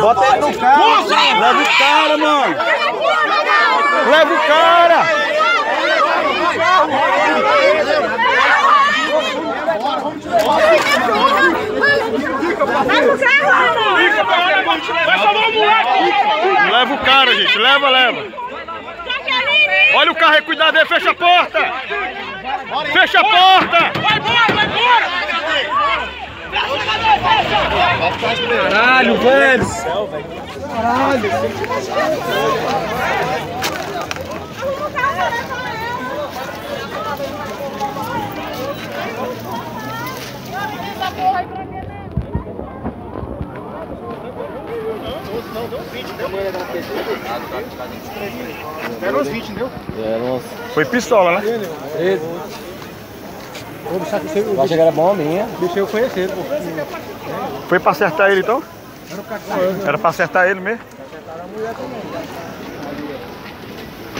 Bota ele no carro. Leva o cara, mano. Leva o cara. Vai salvar o moleque! Leva o cara, gente. Leva, leva. Olha o carro aí, cuidado aí. Fecha a porta. Fecha a porta. Vai embora, vai embora! Caralho, velho. Deram uns 20, entendeu? Foi pistola, né? Vou deixar que você. Eu achei que era bom a minha. Deixei eu conhecer, pô. Foi pra acertar ele então? Era pra acertar ele mesmo?